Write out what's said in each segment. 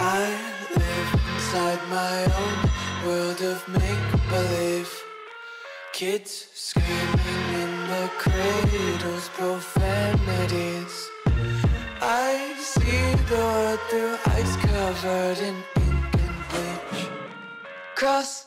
I live inside my own world of make-believe. Kids screaming in the cradles, profanities. I see the world through ice covered in ink and bleach. Cross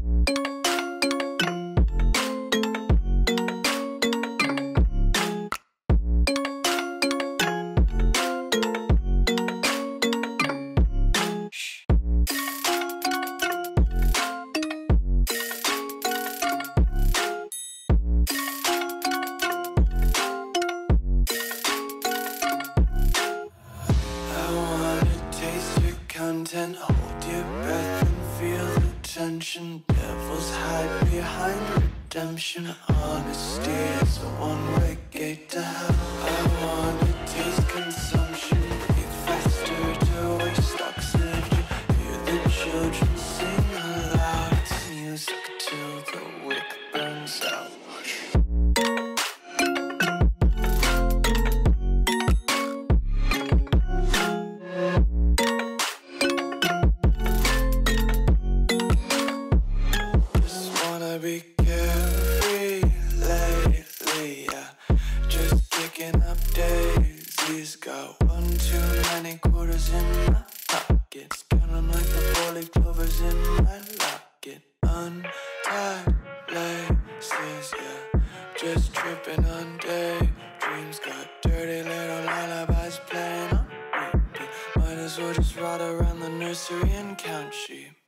The tension. Devils hide behind redemption. Honesty is a one-way gate to hell. I wanna taste consumption, breathe faster to waste oxygen. Hear the children Counting quarters in my pockets. Counting like the four-leaf clovers in my locket. Untied laces, yeah. Just tripping on daydreams Got dirty little lullabies playing on repeat. Might as well just ride around the nursery and count sheep.